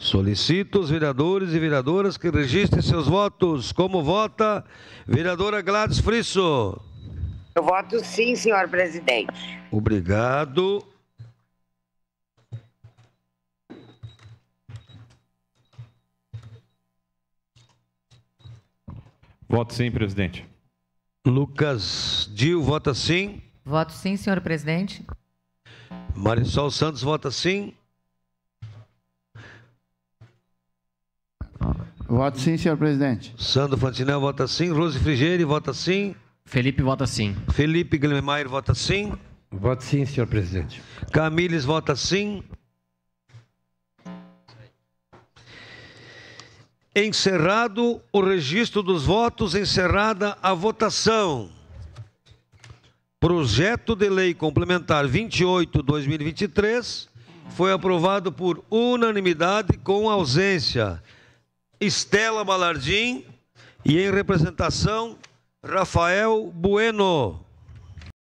Solicito os vereadores e vereadoras que registrem seus votos. Como vota vereadora Gladys Frisso? Eu voto sim, senhor presidente. Obrigado. Voto sim, presidente. Lucas Dil vota sim. Voto sim, senhor presidente. Marisol Santos vota sim. Voto sim, senhor presidente. Sandro Fantinel vota sim. Rose Frigieri vota sim. Felipe vota sim. Felipe Glemeyer vota sim. Voto sim, senhor presidente. Camires vota sim. Encerrado o registro dos votos, encerrada a votação. Projeto de Lei Complementar 28/2023 foi aprovado por unanimidade com ausência Estela Balardim e em representação Rafael Bueno.